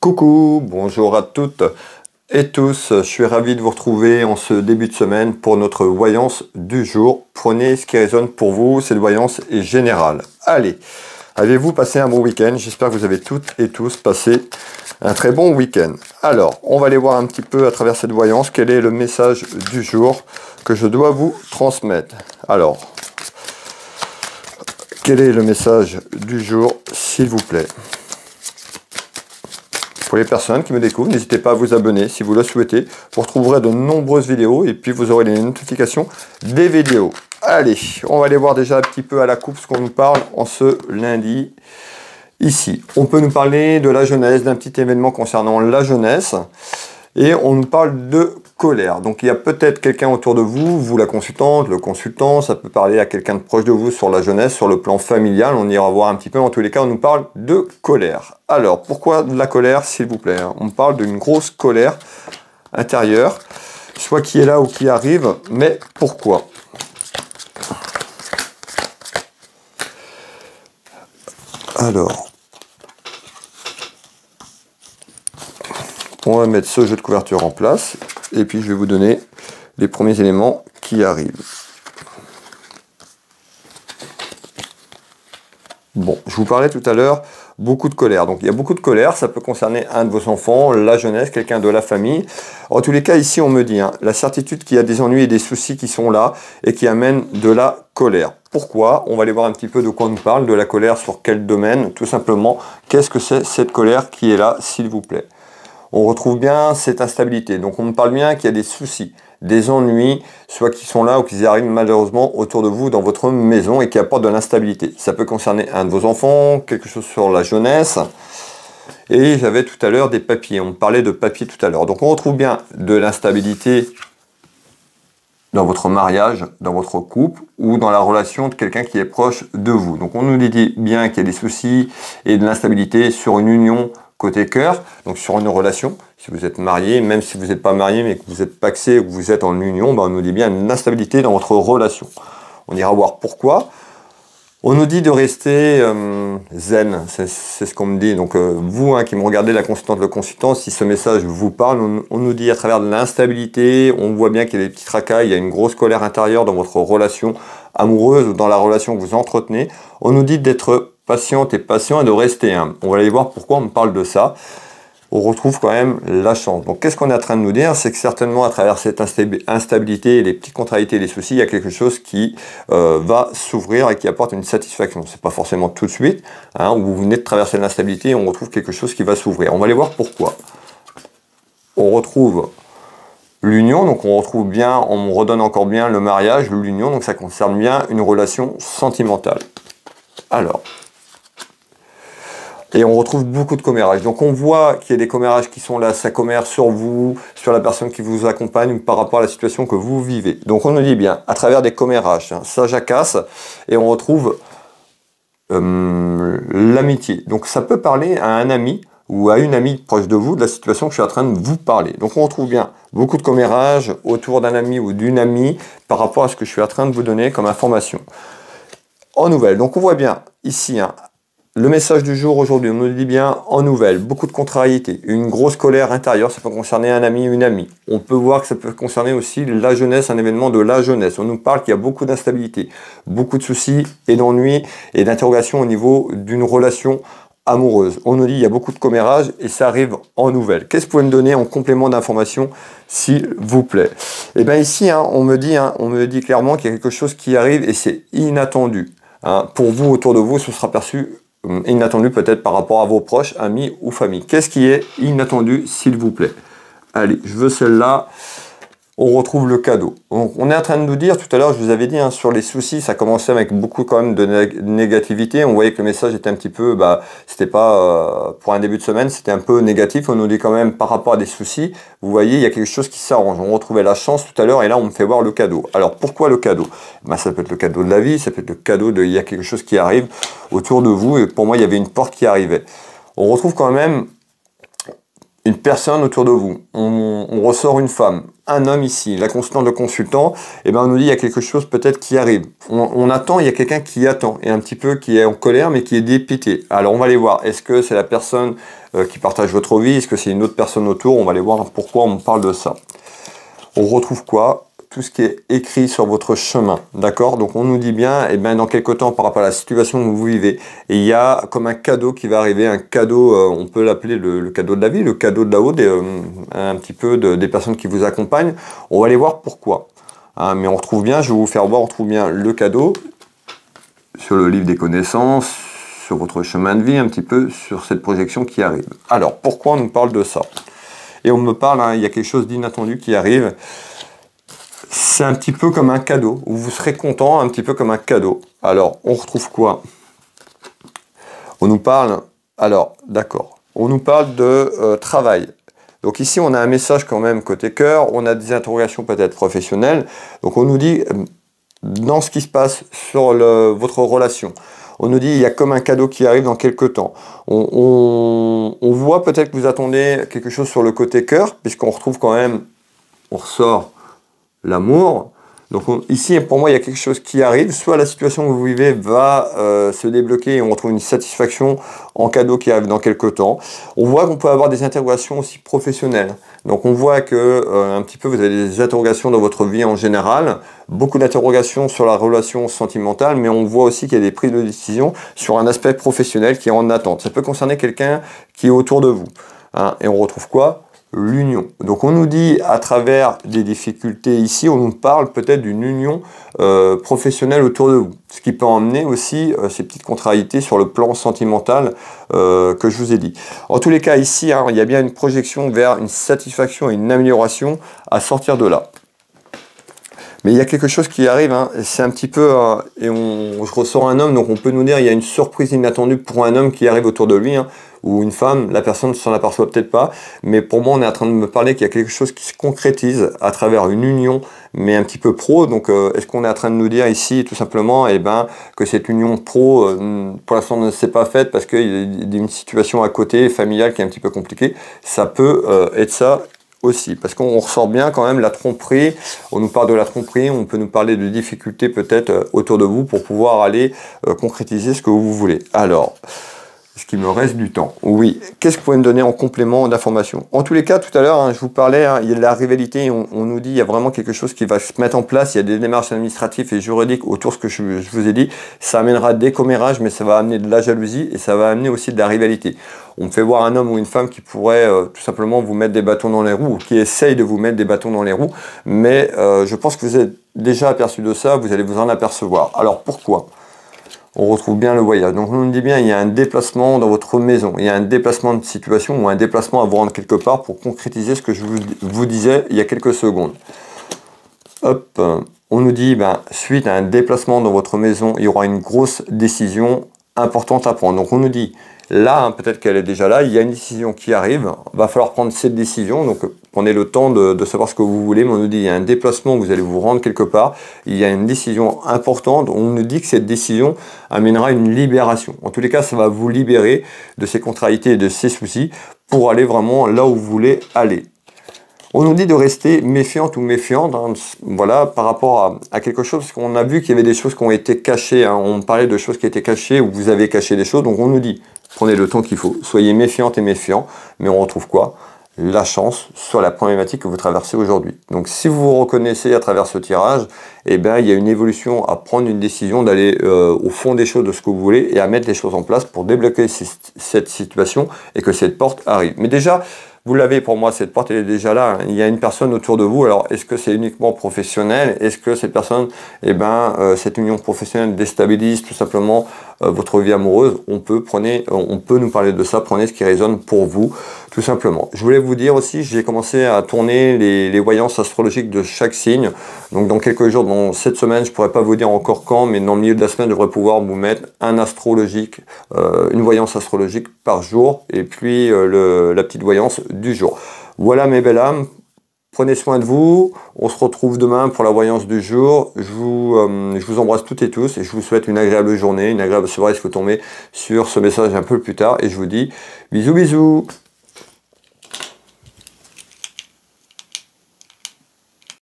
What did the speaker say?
Coucou, bonjour à toutes et tous, je suis ravi de vous retrouver en ce début de semaine pour notre voyance du jour. Prenez ce qui résonne pour vous, cette voyance est générale. Allez, avez-vous passé un bon week-end? J'espère que vous avez toutes et tous passé un très bon week-end. Alors, on va aller voir un petit peu à travers cette voyance quel est le message du jour que je dois vous transmettre. Alors, quel est le message du jour, s'il vous plaît? Pour les personnes qui me découvrent, n'hésitez pas à vous abonner si vous le souhaitez. Vous retrouverez de nombreuses vidéos et puis vous aurez les notifications des vidéos. Allez, on va aller voir déjà un petit peu à la coupe ce qu'on nous parle en ce lundi. Ici, on peut nous parler de la jeunesse, d'un petit événement concernant la jeunesse. Et on nous parle de colère. Donc il y a peut-être quelqu'un autour de vous, vous la consultante, le consultant, ça peut parler à quelqu'un de proche de vous sur la jeunesse, sur le plan familial, on ira voir un petit peu, en tous les cas on nous parle de colère. Alors pourquoi de la colère s'il vous plaît? On parle d'une grosse colère intérieure, soit qui est là ou qui arrive, mais pourquoi? Alors, on va mettre ce jeu de couverture en place et puis je vais vous donner les premiers éléments qui arrivent. Bon, je vous parlais tout à l'heure beaucoup de colère. Donc il y a beaucoup de colère, ça peut concerner un de vos enfants, la jeunesse, quelqu'un de la famille. En tous les cas, ici on me dit hein, la certitude qu'il y a des ennuis et des soucis qui sont là et qui amènent de la colère. Pourquoi? On va aller voir un petit peu de quoi on nous parle, de la colère sur quel domaine, tout simplement. Qu'est-ce que c'est cette colère qui est là, s'il vous plaît? On retrouve bien cette instabilité. Donc on me parle bien qu'il y a des soucis, des ennuis, soit qui sont là ou qui arrivent malheureusement autour de vous dans votre maison et qui apportent de l'instabilité. Ça peut concerner un de vos enfants, quelque chose sur la jeunesse. Et j'avais tout à l'heure des papiers. On parlait de papiers tout à l'heure. Donc on retrouve bien de l'instabilité dans votre mariage, dans votre couple ou dans la relation de quelqu'un qui est proche de vous. Donc on nous dit bien qu'il y a des soucis et de l'instabilité sur une union côté cœur, donc sur une relation, si vous êtes marié, même si vous n'êtes pas marié, mais que vous êtes paxé ou que vous êtes en union, ben on nous dit bien une instabilité dans votre relation. On ira voir pourquoi. On nous dit de rester euh, zen, c'est ce qu'on me dit. Donc euh, vous hein, qui me regardez, la consultante, le consultant, si ce message vous parle, on, nous dit à travers de l'instabilité, on voit bien qu'il y a des petits tracas, il y a une grosse colère intérieure dans votre relation amoureuse ou dans la relation que vous entretenez. On nous dit d'être patiente et patient et de rester humble. On va aller voir pourquoi on me parle de ça. On retrouve quand même la chance. Donc qu'est-ce qu'on est en train de nous dire? C'est que certainement à travers cette instabilité, les petites contrariétés, les soucis, il y a quelque chose qui euh, va s'ouvrir et qui apporte une satisfaction. C'est pas forcément tout de suite, hein, vous venez de traverser l'instabilité, on retrouve quelque chose qui va s'ouvrir. On va aller voir pourquoi. On retrouve l'union, donc on retrouve bien, on redonne encore bien le mariage, l'union, donc ça concerne bien une relation sentimentale. Alors, et on retrouve beaucoup de commérages. Donc on voit qu'il y a des commérages qui sont là, ça commère sur vous, sur la personne qui vous accompagne par rapport à la situation que vous vivez. Donc on nous dit bien, à travers des commérages, hein, ça jacasse, et on retrouve euh, l'amitié. Donc ça peut parler à un ami ou à une amie proche de vous de la situation que je suis en train de vous parler. Donc on retrouve bien beaucoup de commérages autour d'un ami ou d'une amie par rapport à ce que je suis en train de vous donner comme information. En nouvelle, donc on voit bien ici, hein, le message du jour aujourd'hui, on nous dit bien en nouvelle, beaucoup de contrariétés, une grosse colère intérieure, ça peut concerner un ami, une amie. On peut voir que ça peut concerner aussi la jeunesse, un événement de la jeunesse. On nous parle qu'il y a beaucoup d'instabilité, beaucoup de soucis et d'ennuis et d'interrogations au niveau d'une relation amoureuse. On nous dit qu'il y a beaucoup de commérages et ça arrive en nouvelle. Qu'est-ce que vous pouvez me donner en complément d'information, s'il vous plaît? Eh bien ici, hein, on, me dit, hein, on me dit clairement qu'il y a quelque chose qui arrive et c'est inattendu. Hein. Pour vous, autour de vous, ce sera perçu inattendu peut-être par rapport à vos proches, amis ou famille. Qu'est-ce qui est inattendu, s'il vous plaît? Allez, je veux celle-là on retrouve le cadeau. on est en train de nous dire, tout à l'heure, je vous avais dit, hein, sur les soucis, ça commençait avec beaucoup quand même de négativité. On voyait que le message était un petit peu, bah, c'était pas, euh, pour un début de semaine, c'était un peu négatif. On nous dit quand même, par rapport à des soucis, vous voyez, il y a quelque chose qui s'arrange. On retrouvait la chance tout à l'heure, et là, on me fait voir le cadeau. Alors, pourquoi le cadeau? Bah, Ça peut être le cadeau de la vie, ça peut être le cadeau de, il y a quelque chose qui arrive autour de vous, et pour moi, il y avait une porte qui arrivait. On retrouve quand même une personne autour de vous. On, ressort une femme, un homme ici, la constante de consultant, et eh ben on nous dit il y a quelque chose peut-être qui arrive. On, attend, il y a quelqu'un qui attend, et un petit peu qui est en colère, mais qui est dépité. Alors on va aller voir, est-ce que c'est la personne euh, qui partage votre vie, est-ce que c'est une autre personne autour? On va aller voir pourquoi on parle de ça? On retrouve quoi? Tout ce qui est écrit sur votre chemin. D'accord? Donc on nous dit bien, et eh bien dans quelques temps par rapport à la situation que vous vivez, il y a comme un cadeau qui va arriver, un cadeau, euh, on peut l'appeler le, cadeau de la vie, le cadeau de la haut, euh, un petit peu des personnes qui vous accompagnent. On va aller voir pourquoi. Hein, mais on retrouve bien, je vais vous faire voir, on retrouve bien le cadeau sur le livre des connaissances, sur votre chemin de vie, un petit peu sur cette projection qui arrive. Alors, pourquoi on nous parle de ça? Et on me parle, hein, il y a quelque chose d'inattendu qui arrive c'est un petit peu comme un cadeau, où vous serez content, un petit peu comme un cadeau. Alors, on retrouve quoi? On nous parle, alors, d'accord, on nous parle de euh, travail. Donc ici, on a un message quand même côté cœur, on a des interrogations peut-être professionnelles. Donc on nous dit, euh, dans ce qui se passe sur votre relation, on nous dit il y a comme un cadeau qui arrive dans quelques temps. On, on voit peut-être que vous attendez quelque chose sur le côté cœur, puisqu'on retrouve quand même, on ressort l'amour. Donc ici, pour moi, il y a quelque chose qui arrive. Soit la situation que vous vivez va euh, se débloquer et on retrouve une satisfaction en cadeau qui arrive dans quelques temps. On voit qu'on peut avoir des interrogations aussi professionnelles. Donc on voit que euh, un petit peu vous avez des interrogations dans votre vie en général, beaucoup d'interrogations sur la relation sentimentale, mais on voit aussi qu'il y a des prises de décision sur un aspect professionnel qui est en attente. Ça peut concerner quelqu'un qui est autour de vous. Hein. Et on retrouve quoi? L'union. Donc on nous dit à travers des difficultés ici, on nous parle peut-être d'une union euh, professionnelle autour de vous. Ce qui peut emmener aussi euh, ces petites contrariétés sur le plan sentimental euh, que je vous ai dit. En tous les cas ici, hein, il y a bien une projection vers une satisfaction et une amélioration à sortir de là. Mais il y a quelque chose qui arrive, hein, c'est un petit peu, et on, je ressors un homme, donc on peut nous dire il y a une surprise inattendue pour un homme qui arrive autour de lui. Ou une femme, la personne ne s'en aperçoit peut-être pas, mais pour moi on est en train de me parler qu'il y a quelque chose qui se concrétise à travers une union, mais un petit peu pro. Donc euh, est-ce qu'on est en train de nous dire ici tout simplement eh ben, que cette union pro, euh, pour l'instant ne s'est pas faite parce qu'il y a une situation à côté familiale qui est un petit peu compliquée Ça peut euh, être ça aussi, parce qu'on ressort bien quand même la tromperie, on nous parle de la tromperie, on peut nous parler de difficultés peut-être autour de vous pour pouvoir aller concrétiser ce que vous voulez. Alors, ce qui me reste du temps. Oui. Qu'est-ce que vous pouvez me donner en complément d'information? En tous les cas, tout à l'heure, hein, je vous parlais, hein, il y a de la rivalité, on, nous dit il y a vraiment quelque chose qui va se mettre en place, il y a des démarches administratives et juridiques autour de ce que je, vous ai dit. Ça amènera des commérages, mais ça va amener de la jalousie et ça va amener aussi de la rivalité. On me fait voir un homme ou une femme qui pourrait euh, tout simplement vous mettre des bâtons dans les roues ou qui essaye de vous mettre des bâtons dans les roues, mais euh, je pense que vous êtes déjà aperçu de ça, vous allez vous en apercevoir. Alors pourquoi? On retrouve bien le voyage. Donc on nous dit bien, il y a un déplacement dans votre maison, il y a un déplacement de situation ou un déplacement à vous rendre quelque part pour concrétiser ce que je vous, disais il y a quelques secondes. Hop, on nous dit, ben, suite à un déplacement dans votre maison, il y aura une grosse décision importante à prendre. Donc on nous dit, Là, hein, peut-être qu'elle est déjà là, il y a une décision qui arrive, va falloir prendre cette décision, donc prenez le temps de, savoir ce que vous voulez, mais on nous dit il y a un déplacement, vous allez vous rendre quelque part, il y a une décision importante, on nous dit que cette décision amènera une libération. En tous les cas, ça va vous libérer de ces contrariétés et de ces soucis pour aller vraiment là où vous voulez aller. On nous dit de rester méfiante ou méfiante hein, voilà, par rapport à, quelque chose, parce qu'on a vu qu'il y avait des choses qui ont été cachées. Hein. on parlait de choses qui étaient cachées ou vous avez caché des choses. Donc on nous dit Prenez le temps qu'il faut. Soyez méfiante et méfiant. Mais on retrouve quoi? La chance sur la problématique que vous traversez aujourd'hui. Donc si vous vous reconnaissez à travers ce tirage, eh bien, il y a une évolution à prendre une décision d'aller euh, au fond des choses de ce que vous voulez et à mettre les choses en place pour débloquer cette situation et que cette porte arrive. Mais déjà, vous l'avez pour moi, cette porte elle est déjà là. Il y a une personne autour de vous. Alors, est-ce que c'est uniquement professionnel? Est-ce que cette personne, eh ben, euh, cette union professionnelle déstabilise tout simplement votre vie amoureuse On peut prenez, on peut nous parler de ça. Prenez ce qui résonne pour vous, tout simplement. Je voulais vous dire aussi, j'ai commencé à tourner les, voyances astrologiques de chaque signe. Donc, dans quelques jours, dans cette semaine, je pourrais pas vous dire encore quand, mais dans le milieu de la semaine, je devrais pouvoir vous mettre un astrologique, euh, une voyance astrologique par jour, et puis le, la petite voyance du jour. Voilà mes belles âmes, prenez soin de vous, on se retrouve demain pour la voyance du jour. Je vous, euh, je vous embrasse toutes et tous et je vous souhaite une agréable journée, une agréable soirée si vous tombez sur ce message un peu plus tard. Et je vous dis bisous bisous